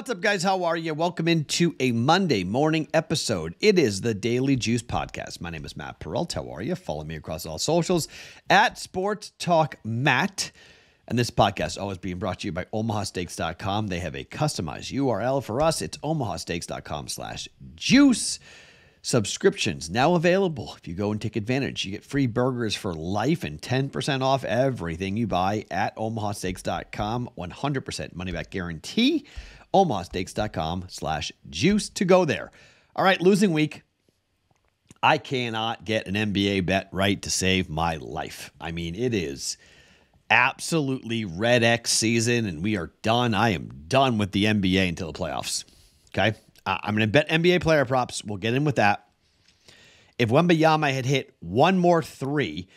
What's up, guys? How are you? Welcome into a Monday morning episode. It is the Daily Juice Podcast. My name is Matt Perrault. How are you? Follow me across all socials at Sports Talk Matt. And this podcast always being brought to you by omahasteaks.com. They have a customized URL for us. It's omahasteaks.com slash juice. Subscriptions now available. If you go and take advantage, you get free burgers for life and 10% off everything you buy at omahasteaks.com. 100% money back guarantee omahasteaks.com slash juice to go there. All right, losing week. I cannot get an NBA bet right to save my life. I mean, it is absolutely red X season, and we are done. I am done with the NBA until the playoffs. Okay. I'm going to bet NBA player props. We'll get in with that. If Wembanyama had hit one more three,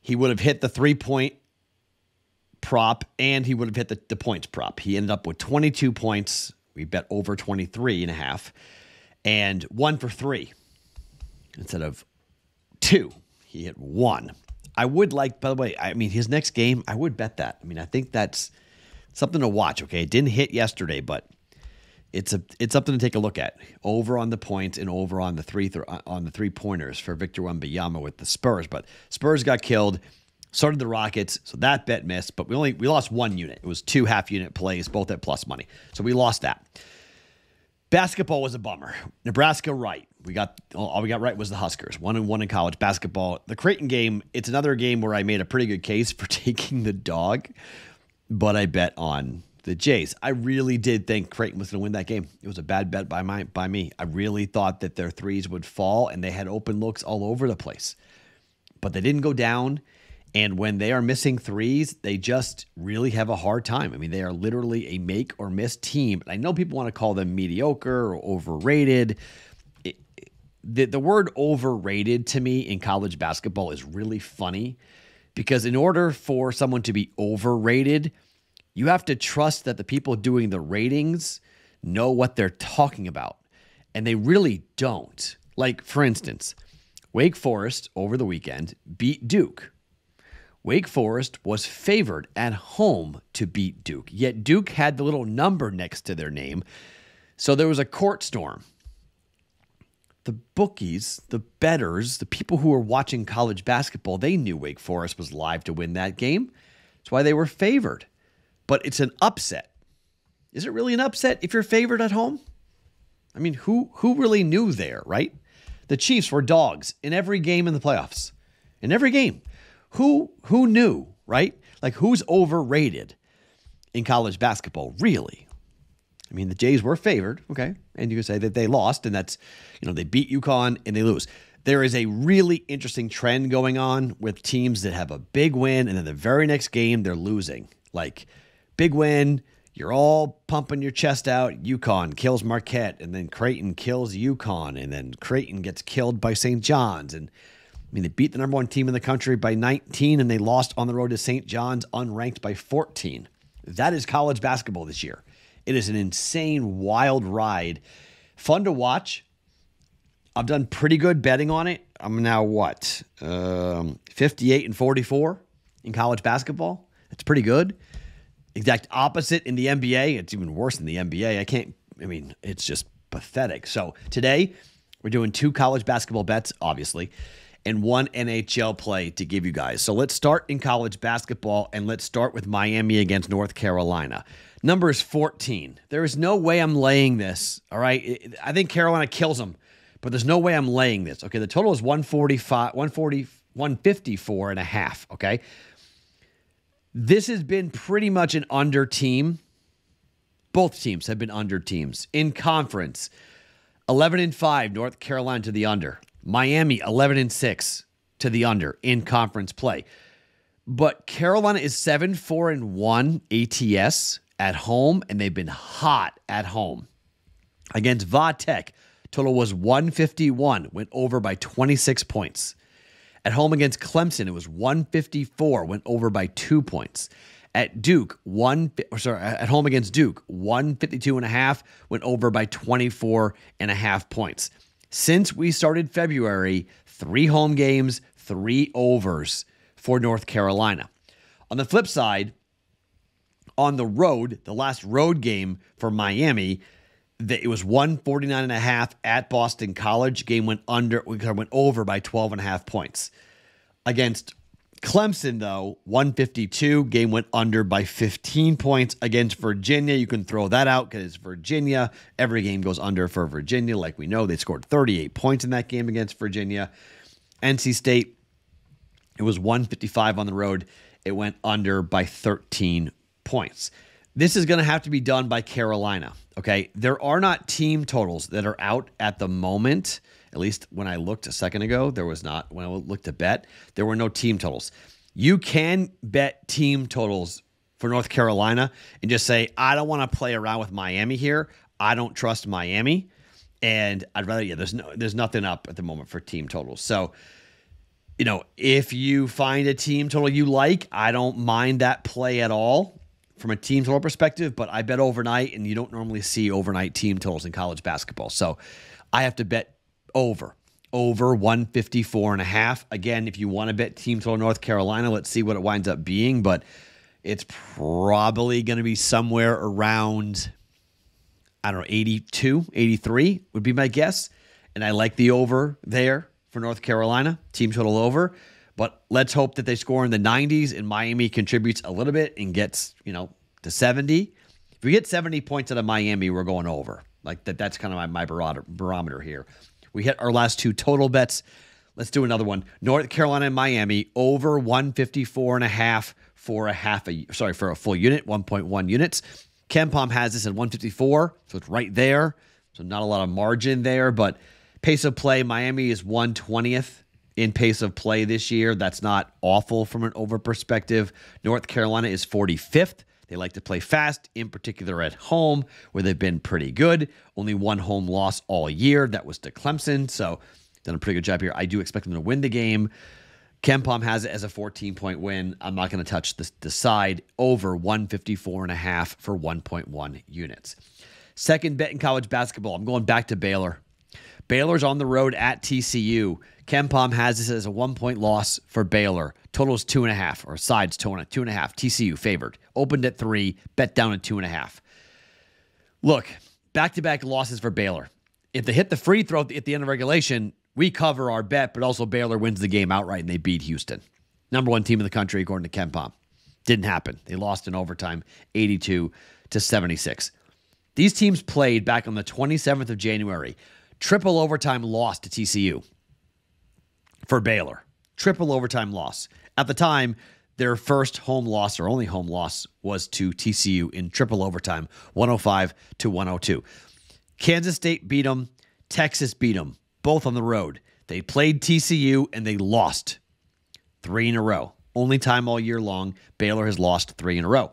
he would have hit the three point prop and he would have hit the, the points prop. He ended up with 22 points. We bet over 23 and a half and one for three instead of two. He hit one. I would like, by the way, I mean, his next game, I would bet that. I mean, I think that's something to watch. Okay. It didn't hit yesterday, but it's a it's something to take a look at. Over on the points and over on the three th- on the three pointers for Victor Wembanyama with the Spurs, but Spurs got killed. Started the Rockets, so that bet missed, but we only we lost one unit. It was two half unit plays, both at plus money. So we lost that. Basketball was a bummer. Nebraska right. We got all we got right was the Huskers. One and one in college basketball. The Creighton game, it's another game where I made a pretty good case for taking the dog, but I bet on the Jays. I really did think Creighton was going to win that game. It was a bad bet by my by me. I really thought that their threes would fall and they had open looks all over the place. But they didn't go down and when they are missing threes, they just really have a hard time. I mean, they are literally a make or miss team. I know people want to call them mediocre or overrated. It, the, the word overrated to me in college basketball is really funny because in order for someone to be overrated, you have to trust that the people doing the ratings know what they're talking about. And they really don't. Like, for instance, Wake Forest over the weekend beat Duke. Wake Forest was favored at home to beat Duke, yet Duke had the little number next to their name. So there was a court storm. The bookies, the bettors, the people who were watching college basketball, they knew Wake Forest was live to win that game. That's why they were favored. But it's an upset. Is it really an upset if you're favored at home? I mean, who who really knew there, right? The Chiefs were dogs in every game in the playoffs. In every game who who knew, right? Like who's overrated in college basketball, really? I mean, the Jays were favored, okay, and you can say that they lost, and that's you know they beat UConn and they lose. There is a really interesting trend going on with teams that have a big win and then the very next game they're losing. Like big win, you're all pumping your chest out. UConn kills Marquette, and then Creighton kills UConn, and then Creighton gets killed by St. John's, and mean, they beat the number one team in the country by 19 and they lost on the road to St. John's unranked by 14. That is college basketball this year. It is an insane, wild ride. Fun to watch. I've done pretty good betting on it. I'm now what? Um, 58 and 44 in college basketball. That's pretty good. Exact opposite in the NBA. It's even worse in the NBA. I can't, I mean, it's just pathetic. So today, we're doing two college basketball bets, obviously and one NHL play to give you guys. So let's start in college basketball and let's start with Miami against North Carolina. Number is 14. There is no way I'm laying this. All right. I think Carolina kills them, but there's no way I'm laying this. Okay. The total is 145, 140, 154 and a half. Okay. This has been pretty much an under team. Both teams have been under teams in conference. 11 and 5, North Carolina to the under. Miami 11 and 6 to the under in conference play. But Carolina is 7 4 and 1 ATS at home, and they've been hot at home. Against Vatech, total was 151, went over by 26 points. At home against Clemson, it was 154, went over by two points. At Duke, one sorry, at home against Duke, 152 and a half, went over by 24 and a half points. Since we started February, three home games, three overs for North Carolina. On the flip side, On the road, the last road game for Miami, it was 149 and a half at Boston College. Game went under, went over by 12 and a half points. Against Clemson, though, 152. Game went under by 15 points against Virginia. You can throw that out because Virginia. Every game goes under for Virginia. Like we know, they scored 38 points in that game against Virginia. NC State, it was 155 on the road. It went under by 13 points. This is going to have to be done by Carolina. Okay. There are not team totals that are out at the moment at least when I looked a second ago, there was not. When I looked to bet, there were no team totals. You can bet team totals for North Carolina and just say, I don't want to play around with Miami here. I don't trust Miami. And I'd rather, yeah, there's no there's nothing up at the moment for team totals. So, you know, if you find a team total you like, I don't mind that play at all from a team total perspective, but I bet overnight, and you don't normally see overnight team totals in college basketball. So I have to bet over. Over 154 and a half. Again, if you want to bet team total North Carolina, let's see what it winds up being, but it's probably going to be somewhere around, I don't know, 82, 83 would be my guess. And I like the over there for North Carolina, team total over. But let's hope that they score in the 90s and Miami contributes a little bit and gets, you know, to 70. If we get 70 points out of Miami, we're going over. Like that, that's kind of my, my barometer here. We hit our last two total bets. Let's do another one. North Carolina and Miami over 154 and a half for a half a sorry for a full unit, 1.1 units. KenPom has this at 154, so it's right there. So not a lot of margin there, but pace of play, Miami is 120th in pace of play this year. That's not awful from an over perspective. North Carolina is 45th. They like to play fast, in particular at home, where they've been pretty good. Only one home loss all year. That was to Clemson. So, done a pretty good job here. I do expect them to win the game. KenPom has it as a 14 point win. I'm not going to touch the, the side over 154 and a half for 1.1 units. Second bet in college basketball. I'm going back to Baylor. Baylor's on the road at TCU. KenPom has this as a one point loss for Baylor. Total is two and a half, or sides two and a, half. TCU favored. Opened at three, bet down at two and a half. Look, back to back losses for Baylor. If they hit the free throw at the end of regulation, we cover our bet, but also Baylor wins the game outright and they beat Houston. Number one team in the country, according to KenPom. Didn't happen. They lost in overtime 82 to 76. These teams played back on the 27th of January. Triple overtime loss to TCU for Baylor. Triple overtime loss. At the time, their first home loss or only home loss was to TCU in triple overtime, 105 to 102. Kansas State beat them, Texas beat them, both on the road. They played TCU and they lost three in a row. Only time all year long Baylor has lost three in a row.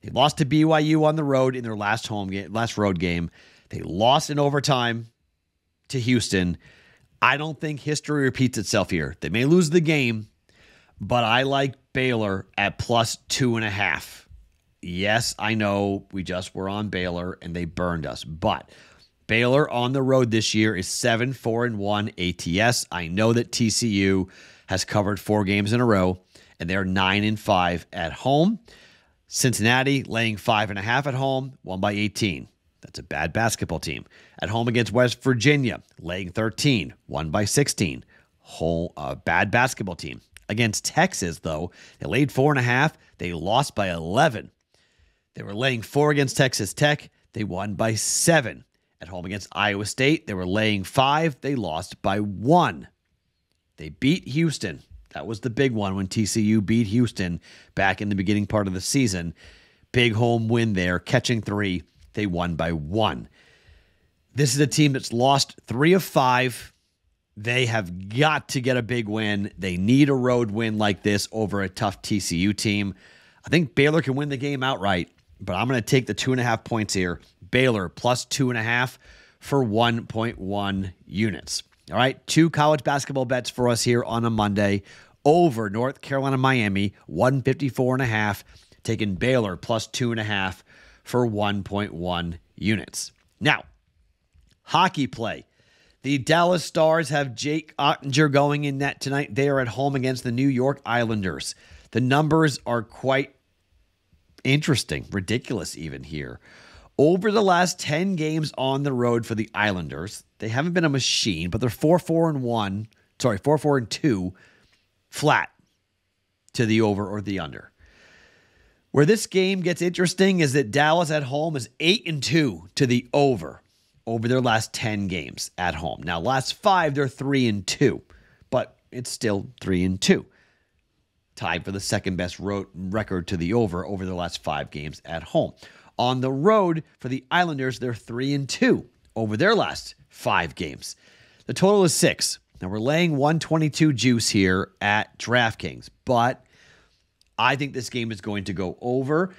They lost to BYU on the road in their last home game, last road game. They lost in overtime to Houston. I don't think history repeats itself here. They may lose the game, but I like Baylor at plus two and a half. Yes, I know we just were on Baylor and they burned us, but Baylor on the road this year is 7 4 and 1 ATS. I know that TCU has covered four games in a row and they're 9 and 5 at home. Cincinnati laying five and a half at home, won by 18. That's a bad basketball team. At home against West Virginia, laying 13, won by 16. Whole uh, bad basketball team. Against Texas, though, they laid four and a half. They lost by 11. They were laying four against Texas Tech. They won by seven. At home against Iowa State, they were laying five. They lost by one. They beat Houston. That was the big one when TCU beat Houston back in the beginning part of the season. Big home win there, catching three. They won by one. This is a team that's lost three of five. They have got to get a big win. They need a road win like this over a tough TCU team. I think Baylor can win the game outright, but I'm going to take the two and a half points here. Baylor plus two and a half for 1.1 units. All right, two college basketball bets for us here on a Monday. Over North Carolina, Miami, 154 and a half. Taking Baylor plus two and a half for 1.1 units. Now, hockey play. The Dallas Stars have Jake Oettinger going in net tonight. They are at home against the New York Islanders. The numbers are quite interesting, ridiculous even here. Over the last 10 games on the road for the Islanders, they haven't been a machine, but they're 4 4 and 1, sorry, 4 4 and 2 flat to the over or the under. Where this game gets interesting is that Dallas at home is 8 and 2 to the over over their last 10 games at home. Now, last 5 they're 3 and 2, but it's still 3 and 2. Tied for the second best road record to the over over the last 5 games at home. On the road for the Islanders, they're 3 and 2 over their last 5 games. The total is 6. Now we're laying 122 juice here at DraftKings, but I think this game is going to go over.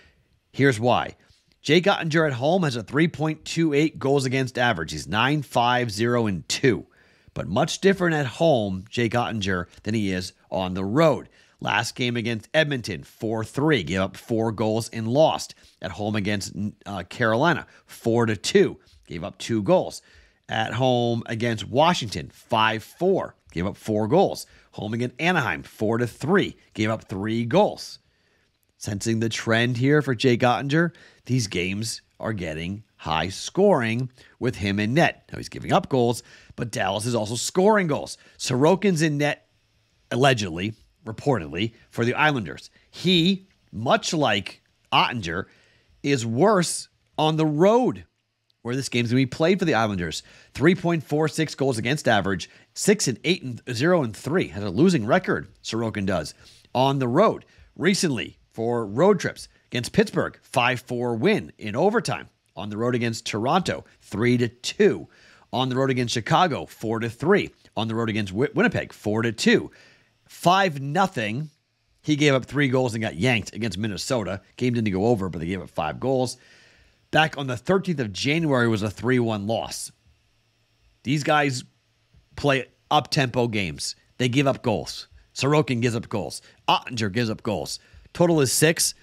Here's why. Jake Oettinger at home has a 3.28 goals against average. He's 9 5 0 and 2. But much different at home, Jake Oettinger, than he is on the road. Last game against Edmonton, 4 3, gave up four goals and lost. At home against uh, Carolina, 4 2, gave up two goals. At home against Washington, 5 4, gave up four goals. Home against Anaheim, 4 to 3, gave up three goals. Sensing the trend here for Jay Oettinger, these games are getting high scoring with him in net. Now he's giving up goals, but Dallas is also scoring goals. Sorokin's in net, allegedly, reportedly, for the Islanders. He, much like Oettinger, is worse on the road where this game's going to be played for the Islanders. 3.46 goals against average, 6 and 8 and 0 and 3. Has a losing record, Sorokin does, on the road. Recently, for road trips against Pittsburgh, 5 4 win in overtime. On the road against Toronto, 3 to 2. On the road against Chicago, 4 to 3. On the road against Winnipeg, 4 to 2. 5 nothing. He gave up three goals and got yanked against Minnesota. Game didn't go over, but they gave up five goals back on the 13th of January was a 3 1 loss. These guys play up tempo games, they give up goals. Sorokin gives up goals. Oettinger gives up goals. Total is six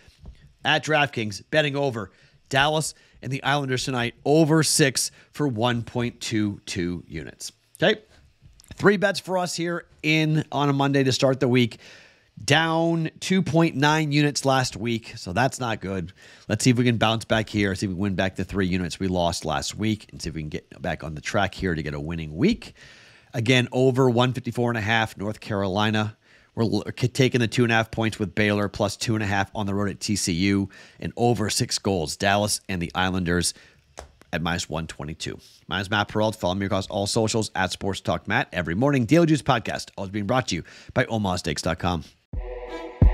at DraftKings, betting over Dallas and the Islanders tonight, over six for 1.22 units. Okay. Three bets for us here in on a Monday to start the week down 2.9 units last week, so that's not good. Let's see if we can bounce back here, see if we win back the three units we lost last week, and see if we can get back on the track here to get a winning week. Again, over 154 and a half, North Carolina. We're taking the two and a half points with Baylor, plus two and a half on the road at TCU, and over six goals. Dallas and the Islanders at minus 122. My name is Matt Perrault. Follow me across all socials at Sports Talk Matt every morning. Daily Juice Podcast, always being brought to you by OmahaSteaks.com. Thank you.